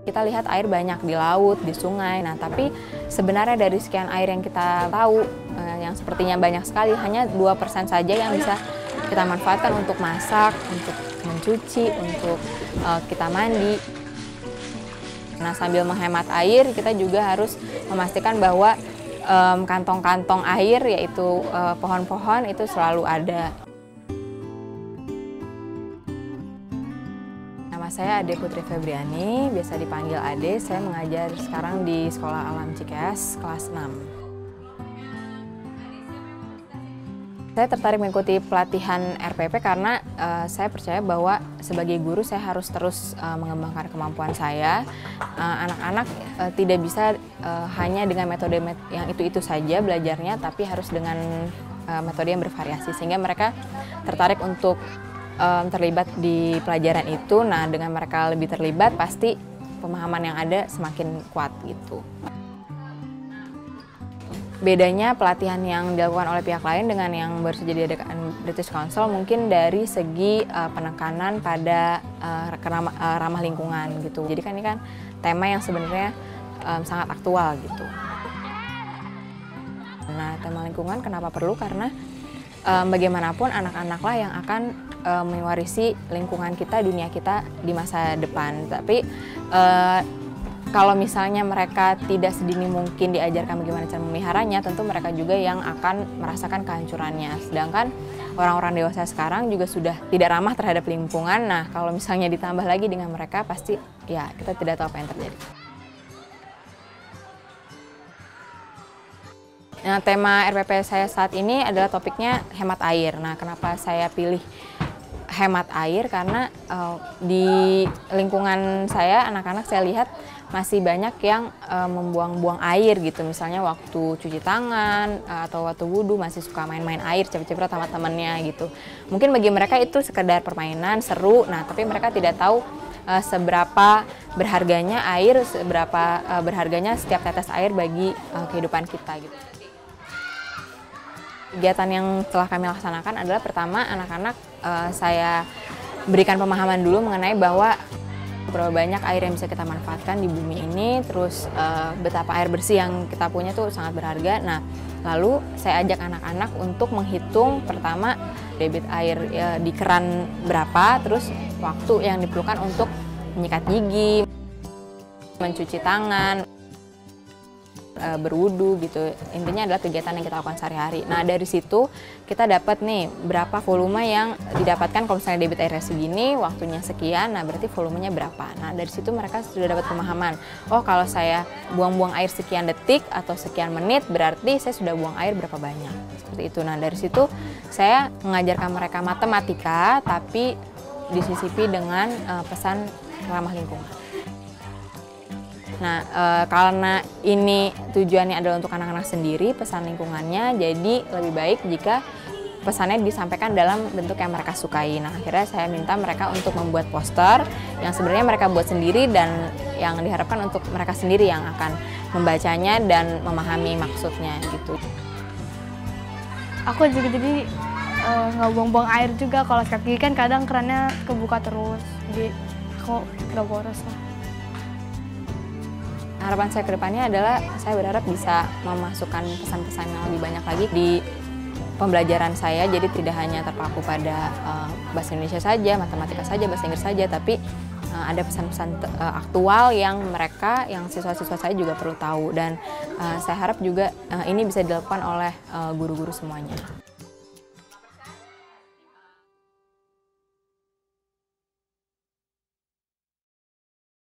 Kita lihat air banyak di laut, di sungai. Nah, tapi sebenarnya dari sekian air yang kita tahu, eh, yang sepertinya banyak sekali, hanya 2% saja yang bisa kita manfaatkan untuk masak, untuk mencuci, untuk uh, kita mandi. Nah, sambil menghemat air, kita juga harus memastikan bahwa kantong-kantong air, yaitu uh, pohon-pohon, itu selalu ada. Nama saya Ade Putri Febriani, biasa dipanggil Ade. Saya mengajar sekarang di Sekolah Alam Cikeas, kelas 6. Saya tertarik mengikuti pelatihan RPP karena uh, saya percaya bahwa sebagai guru saya harus terus uh, mengembangkan kemampuan saya. Eh, anak-anak uh, uh, tidak bisa uh, hanya dengan metode met yang itu-itu saja belajarnya, tapi harus dengan uh, metode yang bervariasi sehingga mereka tertarik untuk um, terlibat di pelajaran itu. Nah, dengan mereka lebih terlibat pasti pemahaman yang ada semakin kuat gitu bedanya pelatihan yang dilakukan oleh pihak lain dengan yang baru saja diadakan British Council mungkin dari segi uh, penekanan pada uh, ramah, lingkungan gitu. Jadi kan ini kan tema yang sebenarnya um, sangat aktual gitu. Nah, tema lingkungan kenapa perlu? Karena um, bagaimanapun anak-anaklah yang akan um, mewarisi lingkungan kita, dunia kita di masa depan. Tapi uh, kalau misalnya mereka tidak sedini mungkin diajarkan bagaimana cara memeliharanya, tentu mereka juga yang akan merasakan kehancurannya. Sedangkan orang-orang dewasa sekarang juga sudah tidak ramah terhadap lingkungan. Nah, kalau misalnya ditambah lagi dengan mereka, pasti ya kita tidak tahu apa yang terjadi. Nah, tema RPP saya saat ini adalah topiknya hemat air. Nah, kenapa saya pilih hemat air? Karena uh, di lingkungan saya, anak-anak saya lihat masih banyak yang uh, membuang-buang air gitu misalnya waktu cuci tangan uh, atau waktu wudhu masih suka main-main air cepet-cepet sama temennya gitu mungkin bagi mereka itu sekedar permainan seru nah tapi mereka tidak tahu uh, seberapa berharganya air seberapa uh, berharganya setiap tetes air bagi uh, kehidupan kita gitu kegiatan yang telah kami laksanakan adalah pertama anak-anak uh, saya berikan pemahaman dulu mengenai bahwa berapa banyak air yang bisa kita manfaatkan di bumi ini, terus uh, betapa air bersih yang kita punya tuh sangat berharga. Nah, lalu saya ajak anak-anak untuk menghitung pertama debit air ya, di keran berapa, terus waktu yang diperlukan untuk menyikat gigi, mencuci tangan, uh, berwudu gitu. Intinya adalah kegiatan yang kita lakukan sehari-hari. Nah, dari situ kita dapat nih berapa volume yang didapatkan kalau misalnya debit airnya segini, waktunya sekian, nah berarti volumenya berapa. Nah, dari situ mereka sudah dapat pemahaman. Oh, kalau saya buang-buang air sekian detik atau sekian menit, berarti saya sudah buang air berapa banyak. Seperti itu. Nah, dari situ saya mengajarkan mereka matematika tapi disisipi dengan uh, pesan ramah lingkungan. Nah, e, karena ini tujuannya adalah untuk anak-anak sendiri, pesan lingkungannya, jadi lebih baik jika pesannya disampaikan dalam bentuk yang mereka sukai. Nah, akhirnya saya minta mereka untuk membuat poster yang sebenarnya mereka buat sendiri dan yang diharapkan untuk mereka sendiri yang akan membacanya dan memahami maksudnya gitu. Aku juga jadi uh, nggak buang-buang air juga kalau gigi kan kadang kerannya kebuka terus, jadi aku nggak boros lah. Harapan saya ke depannya adalah saya berharap bisa memasukkan pesan-pesan yang lebih banyak lagi di pembelajaran saya. Jadi tidak hanya terpaku pada uh, bahasa Indonesia saja, matematika saja, bahasa Inggris saja, tapi uh, ada pesan-pesan uh, aktual yang mereka, yang siswa-siswa saya juga perlu tahu. Dan uh, saya harap juga uh, ini bisa dilakukan oleh guru-guru uh, semuanya.